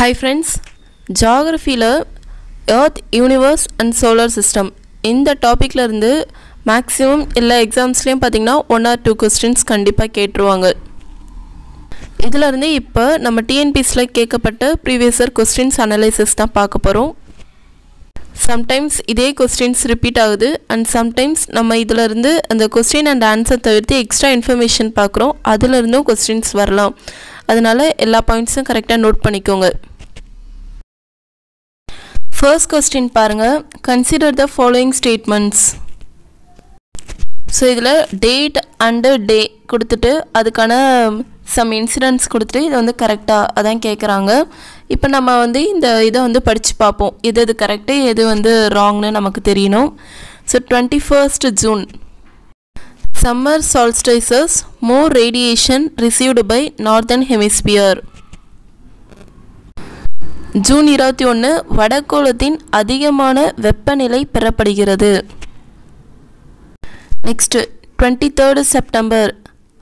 Hi friends ஜாகிரஃபியில் earth universe and solar system இந்த டாப்பிக்கில் இருந்து மேக்ஸிமம் எல்லா எக்ஸாம்ஸ்லேயும் பார்த்தீங்கன்னா ஒன் ஆர் டூ கொஸ்டின்ஸ் கண்டிப்பாக கேட்டுருவாங்க. இதிலருந்து இப்போ நம்ம டிஎன்பிஎஸ்சில் கேட்கப்பட்ட ப்ரீவியஸர் கொஸ்டின்ஸ் அனலைசிஸ் தான் பார்க்க போகிறோம் சம்டைம்ஸ் இதே கொஸ்டின்ஸ் ரிப்பீட் ஆகுது அண்ட் சம்டைம்ஸ் நம்ம இதிலருந்து அந்த கொஸ்டின் அண்ட் ஆன்சர் தவிர்த்து எக்ஸ்ட்ரா இன்ஃபர்மேஷன் பார்க்குறோம். அதிலிருந்தும் கொஸ்டின்ஸ் வரலாம். அதனால் எல்லா பாயிண்ட்ஸும் கரெக்டாக நோட் பண்ணிக்கோங்க. ஃபர்ஸ்ட் கொஸ்டின் பாருங்கள் consider the following statements so இதில் டேட் அண்டு டே கொடுத்துட்டு அதுக்கான சம் இன்சிடென்ட்ஸ் கொடுத்துட்டு இதை வந்து கரெக்டாக அதான் கேட்குறாங்க இப்போ நம்ம வந்து இந்த இதை வந்து படித்து பார்ப்போம். எது எது கரெக்டு எது வந்து ராங்னு நமக்கு தெரியணும். So twenty first June summer solstices more radiation received by northern hemisphere June இருபத்தி ஒன்று வடகோளத்தின் அதிகமான வெப்பநிலை பெறப்படுகிறது. Next twenty third September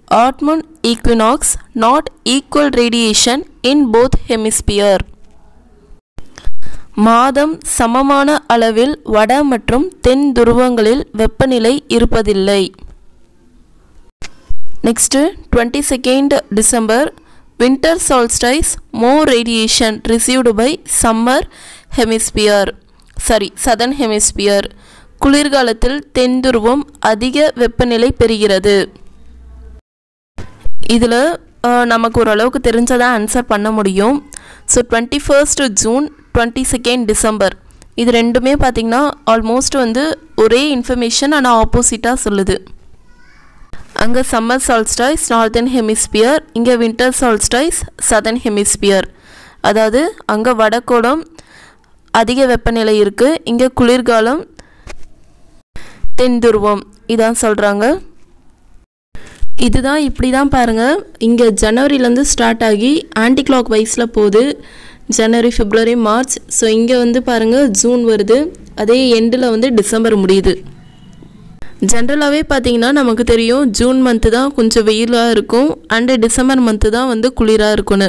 autumn equinox not equal radiation in both hemisphere மாதம் சமமான அளவில் வட மற்றும் தென் துருவங்களில் வெப்பநிலை இருப்பதில்லை. Next twenty second December winter solstice more radiation received by summer hemisphere sorry southern hemisphere குளிர்காலத்தில் தெந்துருவம் அதிக வெப்பநிலை பெறுகிறது. இதில் நமக்கு ஓரளவுக்கு தெரிஞ்சதான் ஆன்சர் பண்ண முடியும். So twenty first June twenty second December இது ரெண்டுமே பார்த்திங்கன்னா ஆல்மோஸ்ட் வந்து ஒரே இன்ஃபர்மேஷன் ஆனால் ஆப்போசிட்டாக சொல்லுது. அங்கே சம்மர் சால்ஸ்டாய்ஸ் நார்த்தன் ஹெமிஸ்பியர் இங்கே வின்டர் சால்ஸ்டாய்ஸ் சதன் ஹெமிஸ்பியர் அதாவது அங்கே வடக்கோடம் அதிக வெப்பநிலை இருக்குது இங்கே குளிர்காலம் தென் துருவம் இதான் சொல்கிறாங்க இதுதான் இப்படி தான் பாருங்கள் இங்கே ஜனவரிலேருந்து ஸ்டார்ட் ஆகி ஆன்டி கிளாக் வைஸில் போகுது. ஜனவரி பிப்ரவரி மார்ச் ஸோ இங்கே வந்து பாருங்கள் ஜூன் வருது. அதே எண்டில் வந்து டிசம்பர் முடியுது. ஜென்ரலாகவே பார்த்தீங்கன்னா நமக்கு தெரியும் ஜூன் மந்த்து தான் கொஞ்சம் வெயிலாக இருக்கும் அண்டு டிசம்பர் மந்த்து தான் வந்து குளிராக இருக்கும்னு.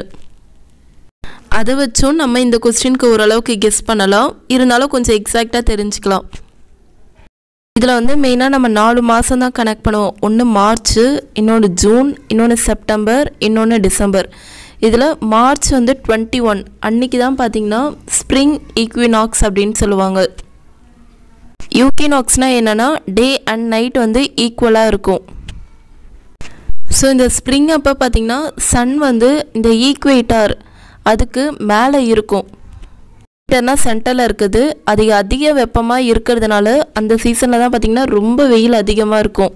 அதை வச்சும் நம்ம இந்த கொஸ்டினுக்கு ஓரளவுக்கு கெஸ் பண்ணலாம். இருந்தாலும் கொஞ்சம் எக்ஸாக்டாக தெரிஞ்சுக்கலாம். இதில் வந்து மெயினாக நம்ம நாலு மாதம் தான் கனெக்ட் பண்ணுவோம். ஒன்று மார்ச்சு இன்னொன்று ஜூன் இன்னொன்று செப்டம்பர் இன்னொன்று டிசம்பர் இதில் மார்ச் வந்து டுவெண்ட்டி ஒன் அன்னைக்கு தான் பார்த்தீங்கன்னா ஸ்ப்ரிங் ஈக்வினாக்ஸ் அப்படின்னு சொல்லுவாங்க. யூக்கினாக்ஸ்னால் என்னென்னா டே அண்ட் நைட் வந்து ஈக்குவலாக இருக்கும். ஸோ இந்த ஸ்ப்ரிங் அப்போ பார்த்திங்கன்னா சன் வந்து இந்த ஈக்குவேட்டார் அதுக்கு மேலே இருக்கும். ஈக்குவேட்டர்னா சென்டரில் இருக்குது. அது அதிக வெப்பமாக இருக்கிறதுனால அந்த சீசனில் தான் பார்த்திங்கன்னா ரொம்ப வெயில் அதிகமாக இருக்கும்.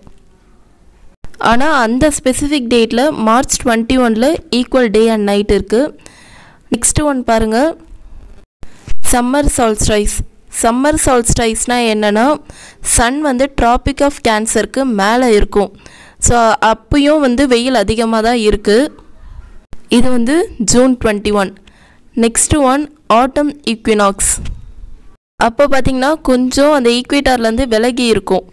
ஆனால் அந்த ஸ்பெசிஃபிக் டேட்டில் மார்ச் டுவெண்ட்டி ஒனில் ஈக்குவல் டே அண்ட் நைட் இருக்குது நெக்ஸ்ட்டு ஒன் பாருங்கள் சம்மர் சால்ஸ்டைஸ் சம்மர் சால்ஸ்டைஸ்னால் என்னென்னா சன் வந்து ட்ராபிக் ஆஃப் கேன்சருக்கு மேலே இருக்கும். ஸோ அப்பயும் வந்து வெயில் அதிகமாக தான் இருக்குது இது வந்து June twenty one next one autumn equinox அப்போ பார்த்திங்கன்னா கொஞ்சம் அந்த ஈக்வேட்டர்லேருந்து விலகி இருக்கும்.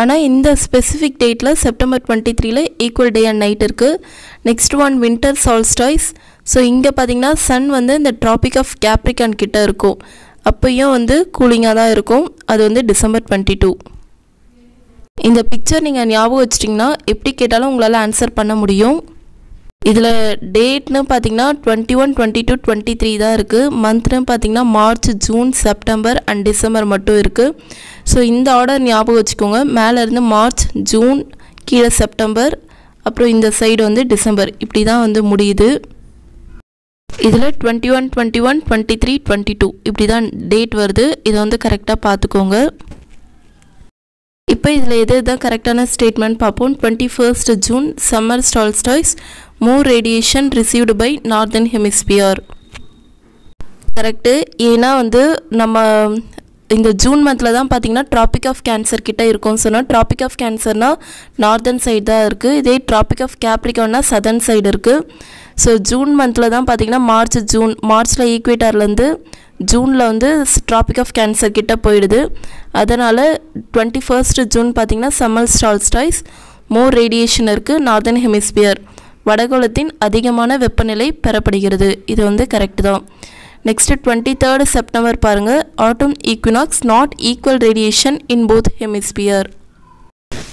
ஆனால் இந்த ஸ்பெசிஃபிக் டேட்டில் செப்டம்பர் டுவெண்ட்டி த்ரீல ஈக்குவல் டே அண்ட் நைட் இருக்குது next one winter solstice so இங்கே பார்த்தீங்கன்னா சன் வந்து இந்த ட்ராபிக் ஆஃப் கேப்ரிகான் கிட்டே இருக்கும். அப்போயும் வந்து கூலிங்காக தான் இருக்கும். அது வந்து டிசம்பர் டுவெண்ட்டி டூ இந்த பிக்சர் நீங்கள் ஞாபகம் வச்சிட்டிங்கன்னா எப்படி கேட்டாலும் உங்களால் ஆன்சர் பண்ண முடியும். இதில் டேட்னு பார்த்தீங்கன்னா twenty one twenty two twenty three தான் இருக்குது மந்த்னு பார்த்தீங்கன்னா March June September and December மட்டும் இருக்குது ஸோ இந்த ஆர்டர் ஞாபகம் வச்சுக்கோங்க. மேலேருந்து மார்ச் ஜூன் கீழே செப்டம்பர் அப்புறம் இந்த சைடு வந்து டிசம்பர் இப்படி தான் வந்து முடியுது. இதில் twenty one twenty one twenty three twenty two இப்படி தான் டேட் வருது. இதை வந்து கரெக்டாக பார்த்துக்கோங்க. இப்போ இதில் எது தான் கரெக்டான ஸ்டேட்மெண்ட் பார்ப்போம். Twenty first June summer solstice more radiation received by northern hemisphere correct ஏன்னா வந்து நம்ம இந்த ஜூன் மந்தில் தான் பார்த்திங்கன்னா ட்ராபிக் ஆஃப் கேன்சர் கிட்ட இருக்கும்னு சொன்னால் ட்ராபிக் ஆஃப் கேன்சர்னால் நார்தன் சைடு தான் இருக்குது இதே ட்ராபிக் ஆஃப் கேப்ரிகான்னா சதர்ன் சைடு இருக்குது ஸோ ஜூன் மந்தில் தான் பார்த்தீங்கன்னா மார்ச் ஜூன் மார்ச்சில் ஈக்குவேட்டர்லேருந்து ஜூனில் வந்து ட்ராபிக் ஆஃப் கேன்சர் கிட்ட போயிடுது. அதனால் டுவெண்ட்டி ஃபர்ஸ்ட் ஜூன் பார்த்திங்கன்னா சம்மர் ஸ்டால்ஸ்டாய்ஸ் மோர் ரேடியேஷன் இருக்குது நார்தன் ஹெமிஸ்பியர் வடகோளத்தின் அதிகமான வெப்பநிலை பெறப்படுகிறது. இது வந்து கரெக்ட் தான். நெக்ஸ்ட்டு டுவெண்ட்டி தேர்டு செப்டம்பர் பாருங்கள் autumn equinox not equal radiation in both hemisphere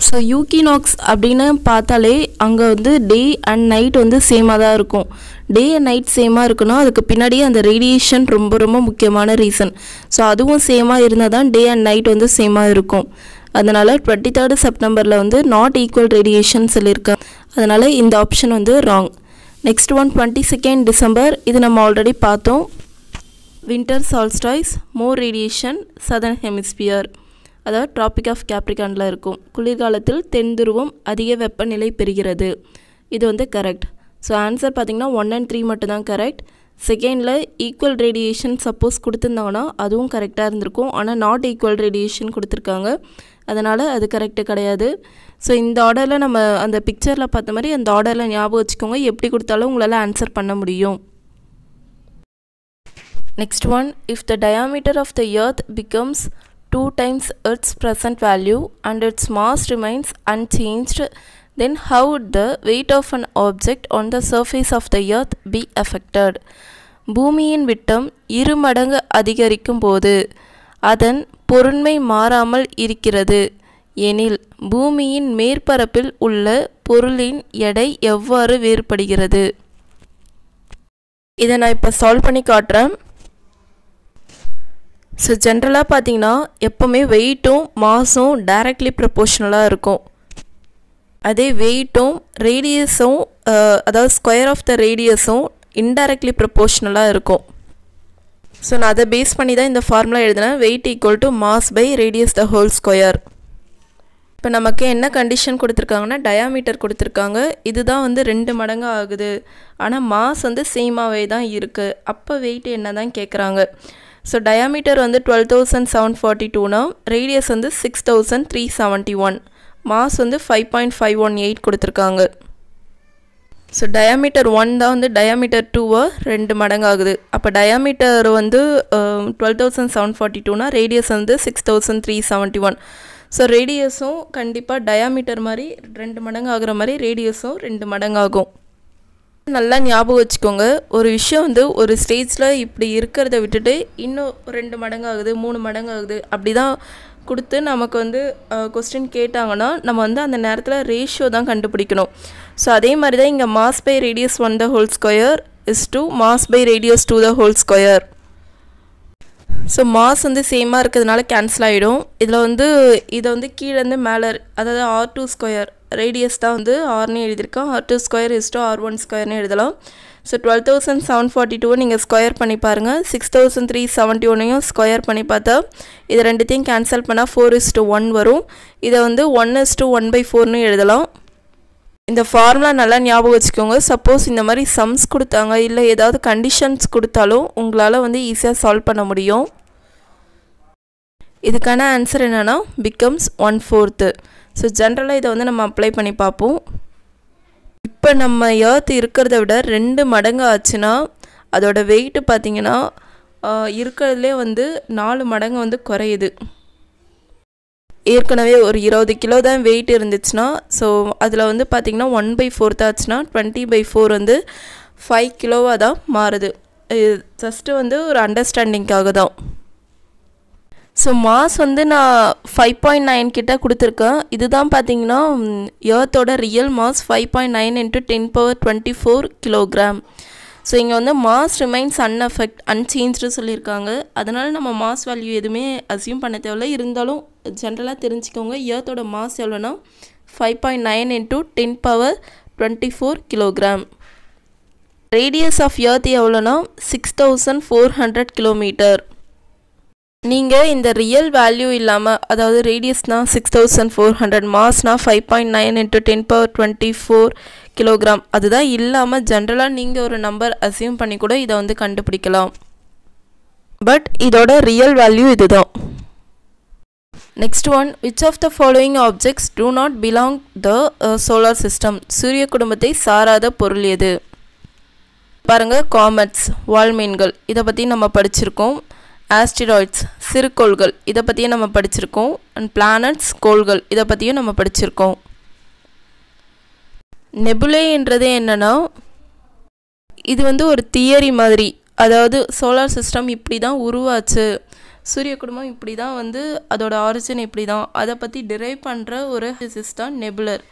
so equinox அப்படின்னு பார்த்தாலே அங்கே வந்து டே அண்ட் நைட் வந்து சேமாக தான் இருக்கும். டே அண்ட் நைட் சேமாக இருக்குன்னா அதுக்கு பின்னாடியே அந்த ரேடியேஷன் ரொம்ப ரொம்ப முக்கியமான ரீசன் ஸோ அதுவும் சேமாக இருந்தால் தான் டே அண்ட் நைட் வந்து சேமாக இருக்கும். அதனால் டுவெண்ட்டி தேர்டு செப்டம்பரில் வந்து நாட் ஈக்குவல் ரேடியேஷன் சொல்லியிருக்கேன் அதனால் இந்த ஆப்ஷன் வந்து wrong next one twenty second December இது நம்ம ஆல்ரெடி பார்த்தோம். Winter solstice more radiation southern hemisphere அதாவது டிராபிக் ஆஃப் கேப்ரிகானில் இருக்கும். குளிர்காலத்தில் தென் துருவம் அதிக வெப்பநிலை பெறுகிறது. இது வந்து கரெக்ட் ஸோ ஆன்சர் பார்த்திங்கன்னா ஒன் அண்ட் த்ரீ மட்டும் தான் கரெக்ட் செகண்டில் ஈக்குவல் ரேடியேஷன் சப்போஸ் கொடுத்துருந்தாங்கன்னா அதுவும் கரெக்டாக இருந்திருக்கும். ஆனால் நாட் ஈக்குவல் ரேடியேஷன் கொடுத்துருக்காங்க. அதனால் அது கரெக்டு கிடையாது. ஸோ இந்த ஆர்டரில் நம்ம அந்த பிக்சரில் பார்த்த மாதிரி அந்த ஆர்டரில் ஞாபகம் வச்சுக்கோங்க. எப்படி கொடுத்தாலும் உங்களால் ஆன்சர் பண்ண முடியும். Next one if the diameter of the earth becomes two times its present value and its mass remains unchanged, then how would the weight of an object on the surface of the earth be affected? பூமியின் விட்டம் இரு மடங்கு அதிகரிக்கும் போது அதன் பொருண்மை மாறாமல் இருக்கிறது எனில் பூமியின் மேற்பரப்பில் உள்ள பொருளின் எடை எவ்வாறு வேறுபடுகிறது இதை நான் இப்போ சால்வ் பண்ணி காட்டுறேன் ஸோ ஜென்ரலாக பார்த்தீங்கன்னா எப்போவுமே வெயிட்டும் மாஸும் டைரக்ட்லி ப்ரப்போர்ஷனலாக இருக்கும். அதே வெயிட்டும் ரேடியஸும் அதாவது ஸ்கொயர் ஆஃப் த ரேடியஸும் இன்டைரக்ட்லி ப்ரப்போர்ஷனலாக இருக்கும். ஸோ நான் அதை பேஸ் பண்ணி தான் இந்த ஃபார்முலா எழுதினேன். Weight equal to mass by radius the whole square இப்போ நமக்கு என்ன கண்டிஷன் கொடுத்துருக்காங்கன்னா டயாமீட்டர் கொடுத்துருக்காங்க. இதுதான் வந்து ரெண்டு மடங்கு ஆகுது. ஆனால் மாஸ் வந்து சேமாகவே தான் இருக்குது அப்போ வெயிட் என்ன தான் கேட்குறாங்க ஸோ டயாமீட்டர் வந்து டுவெல் தௌசண்ட் செவன் ஃபார்ட்டி டூனா ரேடியஸ் வந்து six thousand three seventy one mass வந்து five point five one eight கொடுத்துருக்காங்க. ஸோ டயாமீட்டர் ஒன் தான் வந்து டயாமீட்டர் டூவை ரெண்டு மடங்காகுது. அப்போ டயாமீட்டர் வந்து டுவெல் தௌசண்ட் செவன் ஃபார்ட்டி டூனா ரேடியஸ் வந்து six thousand three seventy one so ரேடியஸும் கண்டிப்பாக டயாமீட்டர் மாதிரி ரெண்டு மடங்கு ஆகிற மாதிரி ரேடியஸும் ரெண்டு மடங்காகும். நல்லா ஞாபகம் வச்சுக்கோங்க. ஒரு விஷயம் வந்து ஒரு ஸ்டேஜில் இப்படி இருக்கிறத விட்டுட்டு இன்னும் ரெண்டு மடங்கு ஆகுது மூணு மடங்கு ஆகுது அப்படி தான் கொடுத்து நமக்கு வந்து கொஸ்டின் கேட்டாங்கன்னா நம்ம வந்து அந்த நேரத்தில் ரேஷியோ தான் கண்டுபிடிக்கணும். ஸோ அதே மாதிரி தான் இங்கே mass by radius one the whole square is to mass by radius two the whole square so mass வந்து சேமாக இருக்கிறதுனால கேன்சல் ஆகிடும் இதில் வந்து இதை வந்து கீழேருந்து மேலே அதாவது ஆர் டூ ஸ்கொயர் ரேடியஸ் தான் வந்து ஆர்னு எழுதியிருக்கோம். R two square is to R one ஸ்கொயர்னு எழுதலாம். So twelve thousand seven forty டூவை நீங்கள் ஸ்கொயர் பண்ணி பாருங்கள் சிக்ஸ் தௌசண்ட் த்ரீ செவன்ட்டி ஒன்னையும் ஸ்கொயர் பண்ணி பார்த்தா இது ரெண்டுத்தையும் கேன்சல் பண்ணால் ஃபோர் இஸ் டூ ஒன் வரும். இதை வந்து one is to one by ஃபோர்னு எழுதலாம். இந்த ஃபார்முலா நல்லா ஞாபகம் வச்சுக்கோங்க. சப்போஸ் இந்த மாதிரி சம்ஸ் கொடுத்தாங்க இல்லை ஏதாவது கண்டிஷன்ஸ் கொடுத்தாலும் உங்களால் வந்து ஈஸியாக சால்வ் பண்ண முடியும். இதுக்கான ஆன்சர் என்னென்னா பிகம்ஸ் ஒன் ஃபோர்த்து ஸோ ஜென்ரலாக இதை வந்து நம்ம அப்ளை பண்ணி பார்ப்போம். இப்போ நம்ம ஏர்த் இருக்கிறத விட ரெண்டு மடங்கு ஆச்சுன்னா அதோட வெயிட்டு பார்த்திங்கன்னா இருக்கிறதுலே வந்து நாலு மடங்கு வந்து குறையுது. ஏற்கனவே ஒரு இருபது கிலோ தான் வெயிட் இருந்துச்சுன்னா ஸோ அதில் வந்து பார்த்திங்கன்னா ஒன் பை ஃபோர்த் ஆச்சுன்னா டுவெண்ட்டி பை ஃபோர் வந்து ஃபைவ் கிலோவாக தான் மாறுது. ஜஸ்ட்டு வந்து ஒரு அண்டர்ஸ்டாண்டிங்காக தான். ஸோ மாஸ் வந்து நான் ஃபைவ் பாயிண்ட் நைன் கிட்ட கொடுத்துருக்கேன். இதுதான் பார்த்தீங்கன்னா ஏர்த்தோட real mass five point nine into ten power twenty four kilogram so இங்கே வந்து மாஸ் ரிமைன்ஸ் அன்எஃபெக்ட் அன்சேஞ்சு சொல்லியிருக்காங்க. அதனால் நம்ம மாஸ் வேல்யூ எதுவுமே அசியூம் பண்ண தேவையில்ல. இருந்தாலும் ஜென்ரலாக தெரிஞ்சுக்கோங்க ஏர்த்தோட mass எவ்வளோன்னா five point nine into ten power twenty four kilogram radius of earth எவ்வளோனா six thousand four hundred kilometer நீங்கள் இந்த ரியல் வேல்யூ இல்லாமல் அதாவது ரேடியஸ்னால் six thousand four hundred மாஸ்னால் five point nine into ten power twenty four kilogram அதுதான் இல்லாமல் ஜென்ரலாக நீங்கள் ஒரு நம்பர் அசியூம் பண்ணி கூட இதை வந்து கண்டுபிடிக்கலாம். பட் இதோட ரியல் வேல்யூ இதுதான். Next one which of the following objects do not belong the solar system சூரிய குடும்பத்தை சாராத பொருள் எது? பாருங்கள் காமெட்ஸ் வால்மீன்கள் இதை பற்றி நம்ம படிச்சிருக்கோம். ஆஸ்டிராய்ட்ஸ் சிறுகோள்கள் இதை பற்றியும் நம்ம படிச்சிருக்கோம். அண்ட் பிளானட்ஸ் கோள்கள். இதை பற்றியும் நம்ம படிச்சிருக்கோம். நெபுலேன்றது என்னன்னா இது வந்து ஒரு தியரி மாதிரி. அதாவது சோலார் சிஸ்டம் இப்படி தான் உருவாச்சு. சூரிய குடும்பம் இப்படி தான் வந்து அதோட ஆரிஜின் இப்படி தான் அதை பற்றி டிரைவ் பண்ணுற ஒரு சிஸ்டம் நெபுலர்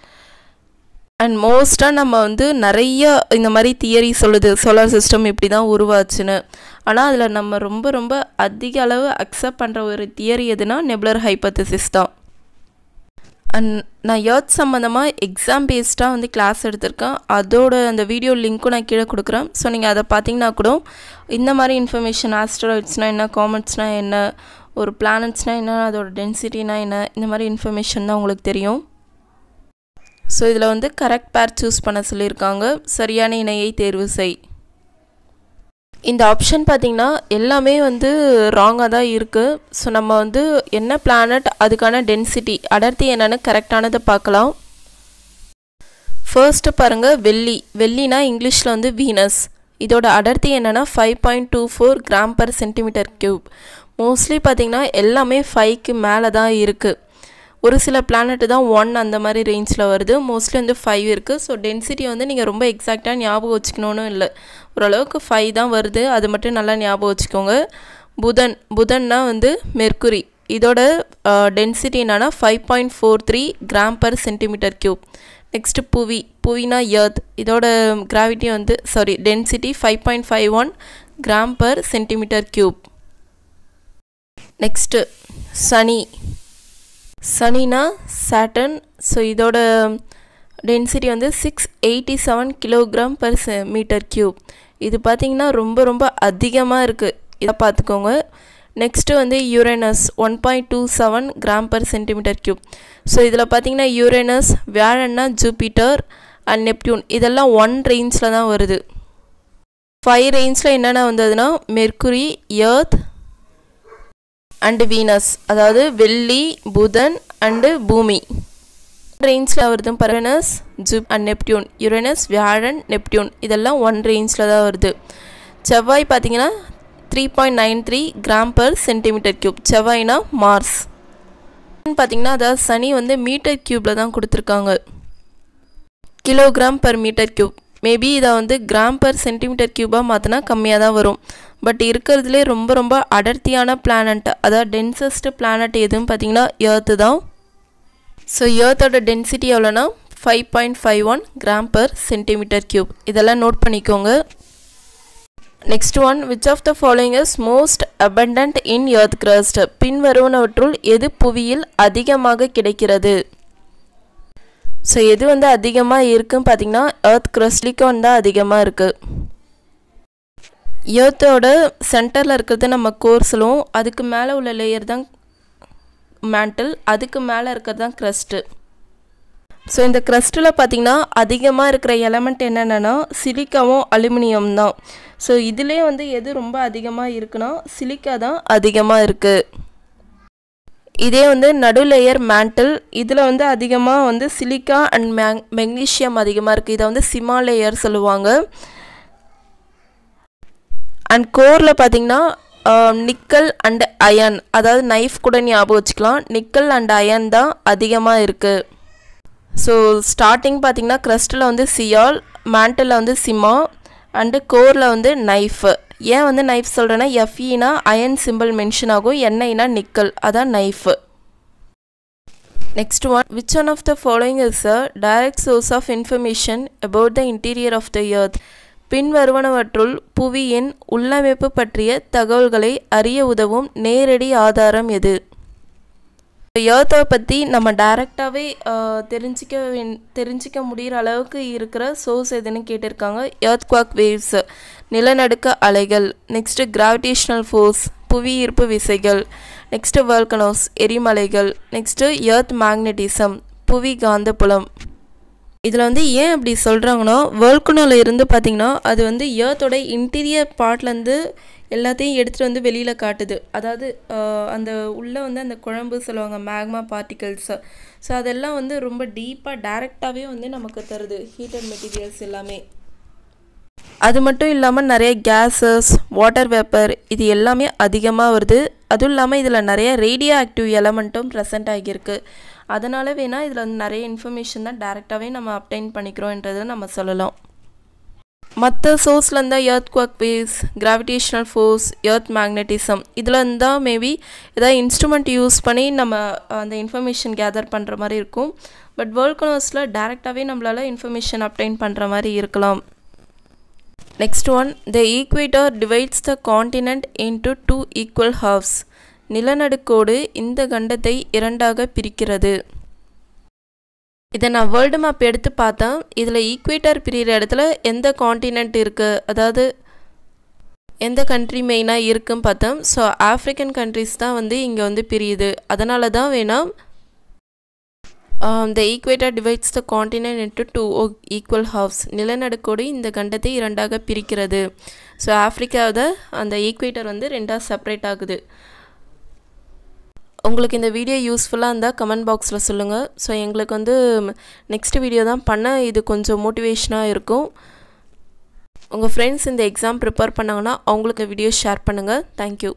அண்ட் மோஸ்ட்டாக நம்ம வந்து நிறைய இந்த மாதிரி தியரி சொல்லுது சோலார் சிஸ்டம் இப்படி தான் உருவாச்சுன்னு. ஆனால் அதில் நம்ம ரொம்ப ரொம்ப அதிக அளவு அக்செப்ட் பண்ணுற ஒரு தியரி எதுனா நெபுலர் ஹைப்பத்தசிஸ் தான். அண்ட் நான் ஏர்த் சம்மந்தமாக எக்ஸாம் பேஸ்டாக வந்து கிளாஸ் எடுத்திருக்கேன். அதோட அந்த வீடியோ லிங்க்கும் நான் கீழே கொடுக்குறேன். ஸோ நீங்கள் அதை பார்த்தீங்கன்னா கூட இந்த மாதிரி இன்ஃபர்மேஷன் ஆஸ்ட்ராய்ட்ஸ்னால் என்ன காமெட்ஸ்னால் என்ன ஒரு பிளானட்ஸ்னால் என்ன அதோட டென்சிட்டினா என்ன இந்த மாதிரி இன்ஃபர்மேஷன் தான் உங்களுக்கு தெரியும். ஸோ இதில் வந்து கரெக்ட் பேர் சூஸ் பண்ண சொல்லியிருக்காங்க. சரியான இணையை தேர்வு செய். இந்த ஆப்ஷன் பார்த்திங்கன்னா எல்லாமே வந்து ராங்காக தான் இருக்குது ஸோ நம்ம வந்து என்ன பிளானட் அதுக்கான டென்சிட்டி அடர்த்தி என்னென்னு கரெக்டானதை பார்க்கலாம். ஃபர்ஸ்ட்டு பாருங்கள் வெள்ளி. வெள்ளினா இங்கிலீஷில் வந்து வீனஸ் இதோட அடர்த்தி என்னென்னா five point two four gram per centimeter cube mostly பார்த்திங்கன்னா எல்லாமே ஃபைவ்க்கு மேலே தான் இருக்குது ஒரு சில பிளானெட்டு தான் ஒன் அந்த மாதிரி ரேஞ்சில் வருது. மோஸ்ட்லி வந்து ஃபைவ் இருக்குது ஸோ டென்சிட்டி வந்து நீங்கள் ரொம்ப எக்ஸாக்டாக ஞாபகம் வச்சுக்கணுன்னு இல்லை. ஓரளவுக்கு ஃபைவ் தான் வருது. அது மட்டும் நல்லா ஞாபகம் வச்சுக்கோங்க. புதன் புதன்னா வந்து மெர்க்குரி இதோட டென்சிட்டி என்னன்னா five point four three gram per centimeter cube next புவி. புவினா எர்த் இதோட கிராவிட்டி வந்து sorry density five point five one gram per centimeter cube next சனி. சனினா சாட்டன் ஸோ இதோட டென்சிட்டி வந்து six eighty seven kilogram per meter cube இது பார்த்திங்கன்னா ரொம்ப ரொம்ப அதிகமாக இருக்குது இதை பார்த்துக்கோங்க நெக்ஸ்ட்டு வந்து Uranus one point two seven gram per centimeter cube so இதில் பார்த்திங்கன்னா யூரேனஸ் வியாழன்னா ஜூபிட்டர் அண்ட் நெப்டியூன் இதெல்லாம் ஒன் ரேஞ்சில் தான் வருது. ஃபைவ் ரேஞ்சில் என்னென்ன வந்ததுன்னா மெர்க்குரி எர்த் அண்டு வீனஸ் அதாவது வெள்ளி புதன் அண்டு பூமி. ரேஞ்சில் வருது பரவனஸ் ஜூப் அண்ட் நெப்டியூன் யுரேனஸ் வியாழன் நெப்டியூன் இதெல்லாம் ஒன் ரேஞ்சில் தான் வருது. செவ்வாய் பார்த்தீங்கன்னா three point nine three gram per centimetre cube செவ்வாய்னா Mars பார்த்தீங்கன்னா அதாவது சனி வந்து மீட்டர் க்யூப்பில் தான் கொடுத்துருக்காங்க. Kilogram per metre cube maybe இதை வந்து கிராம் பர் சென்டிமீட்டர் க்யூபாக மாற்றினா கம்மியாக தான் வரும். பட் இருக்கிறதுலே ரொம்ப ரொம்ப அடர்த்தியான பிளானட் அதாவது டென்சஸ்ட் பிளானட் எதுன்னு பார்த்தீங்கன்னா ஏர்த்து தான். ஸோ ஏர்த்தோட டென்சிட்டி எவ்வளோனா five point five one gram per centimetre cube இதெல்லாம் நோட் பண்ணிக்கோங்க. Next one which of the following is most abundant in earth crust பின்வருவனவற்றுள் எது புவியில் அதிகமாக கிடைக்கிறது? ஸோ எது வந்து அதிகமாக இருக்குன்னு பார்த்தீங்கன்னா எர்த் கிரஸ்ட்லிக்கும் தான் அதிகமாக இருக்குது எர்த்தோட சென்டரில் இருக்கிறது நம்ம கோர்ஸ்லும் அதுக்கு மேலே உள்ள லேயர் தான் மேண்டில் அதுக்கு மேலே இருக்கிறது தான் க்ரஸ்ட்டு ஸோ இந்த க்ரஸ்ட்டில் பார்த்திங்கன்னா அதிகமாக இருக்கிற எலமெண்ட் என்னென்னா சிலிக்காவும் அலுமினியம் தான். ஸோ இதிலே வந்து எது ரொம்ப அதிகமாக இருக்குன்னா சிலிக்கா தான் அதிகமாக இருக்குது இதே வந்து நடு லேயர் மேண்டில் இதில் வந்து அதிகமாக வந்து சிலிக்கா அண்ட் மேங் மெக்னீஷியம் அதிகமாக இருக்குது இதை வந்து சிமா லேயர் சொல்லுவாங்க. அண்ட் கோரில் பார்த்தீங்கன்னா நிக்கல் அண்ட் அயன் அதாவது நைஃப் கூட ஞாபகம் வச்சுக்கலாம். நிக்கல் அண்ட் அயன் தான் அதிகமாக இருக்குது ஸோ ஸ்டார்டிங் பார்த்தீங்கன்னா க்ரஸ்ட்டில் வந்து சியால் மேண்டலில் வந்து சிமா அண்டு கோரில் வந்து நைஃபு ஏன் வந்து நைஃப் சொல்கிறேன்னா எஃப்இனா அயன் சிம்பிள் மென்ஷன் ஆகும் என்ஐனா நிக்கல் அதான் NiFe next one which one of the following is a direct source of information about the interior of the earth பின்வருவனவற்றுள் புவியின் உள்ளமைப்பு பற்றிய தகவல்களை அறிய உதவும் நேரடி ஆதாரம் எது? ஏர்த்தை பற்றி நம்ம டைரெக்டாகவே தெரிஞ்சிக்க தெரிஞ்சிக்க முடிகிற அளவுக்கு இருக்கிற சோர்ஸ் எதுன்னு கேட்டிருக்காங்க ஏர்த் குவாக் வேவ்ஸ் நிலநடுக்க அலைகள் நெக்ஸ்ட்டு கிராவிடேஷ்னல் ஃபோர்ஸ் புவி ஈர்ப்பு விசைகள் நெக்ஸ்ட்டு வல்கனோஸ் எரிமலைகள் நெக்ஸ்ட்டு எர்த் மேக்னட்டிசம் புவி காந்தப்புலம். இதில் வந்து ஏன் அப்படி சொல்கிறாங்கன்னா வேர்ல்குனோவில் இருந்து பார்த்திங்கன்னா அது வந்து ஏர்த்தோட இன்டீரியர் பார்ட்லேருந்து எல்லாத்தையும் எடுத்துகிட்டு வந்து வெளியில் காட்டுது. அதாவது அந்த உள்ளே வந்து அந்த குழம்பு சொல்லுவாங்க மேக்மா பார்ட்டிகல்ஸு ஸோ அதெல்லாம் வந்து ரொம்ப டீப்பாக டைரெக்டாகவே வந்து நமக்கு தருது ஹீட்டர் மெட்டீரியல்ஸ் எல்லாமே. அது மட்டும் இல்லாமல் நிறைய கேஸஸ் வாட்டர் வேப்பர் இது எல்லாமே அதிகமாக வருது. அதுவும் இல்லாமல் இதில் நிறைய ரேடியோ ஆக்டிவ் எலமெண்ட்டும் ப்ரெசென்ட் ஆகியிருக்கு. அதனால் வேணால் இதில் வந்து நிறைய இன்ஃபர்மேஷன் தான் டேரெக்டாகவே நம்ம அப்டைன் பண்ணிக்கிறோன்றதை நம்ம சொல்லலாம். மற்ற சோர்ஸில் இருந்தால் earthquake waves gravitational force earth magnetism இதில் இருந்தால் மேபி ஏதாவது இன்ஸ்ட்ருமெண்ட் யூஸ் பண்ணி நம்ம அந்த இன்ஃபர்மேஷன் கேதர் பண்ணுற மாதிரி இருக்கும். பட் வேர்ல்கனோஸில் டேரெக்டாகவே நம்மளால் இன்ஃபர்மேஷன் அப்டைன் பண்ணுற மாதிரி இருக்கலாம். Next one the equator divides the continent into two equal halves நிலநடுக்கோடு இந்த கண்டத்தை இரண்டாக பிரிக்கிறது. இதை நான் வேர்ல்டு மேப் எடுத்து பார்த்தேன். இதில் ஈக்குவேட்டர் பிரிகிற இடத்துல எந்த காண்டினென்ட் இருக்குது அதாவது எந்த கண்ட்ரி மெயினாக இருக்குன்னு பார்த்தோம் ஸோ ஆஃப்ரிக்கன் கண்ட்ரிஸ் தான் வந்து இங்கே வந்து பிரியுது. அதனால தான் வேணாம் the equator divides the continent into two equal halves நிலநடுக்கோடு இந்த கண்டத்தை இரண்டாக பிரிக்கிறது. ஸோ ஆஃப்ரிக்காவில் அந்த ஈக்குவேட்டர் வந்து ரெண்டாக செப்பரேட் ஆகுது. உங்களுக்கு இந்த வீடியோ யூஸ்ஃபுல்லாக இருந்தால் கமெண்ட் பாக்ஸில் சொல்லுங்கள் ஸோ எங்களுக்கு வந்து நெக்ஸ்ட் வீடியோ தான் பண்ண இது கொஞ்சம் மோட்டிவேஷனாக இருக்கும். உங்கள் ஃப்ரெண்ட்ஸ் இந்த எக்ஸாம் ப்ரிப்பேர் பண்ணாங்கன்னா அவங்களுக்கு வீடியோ ஷேர் பண்ணுங்கள் தேங்க்யூ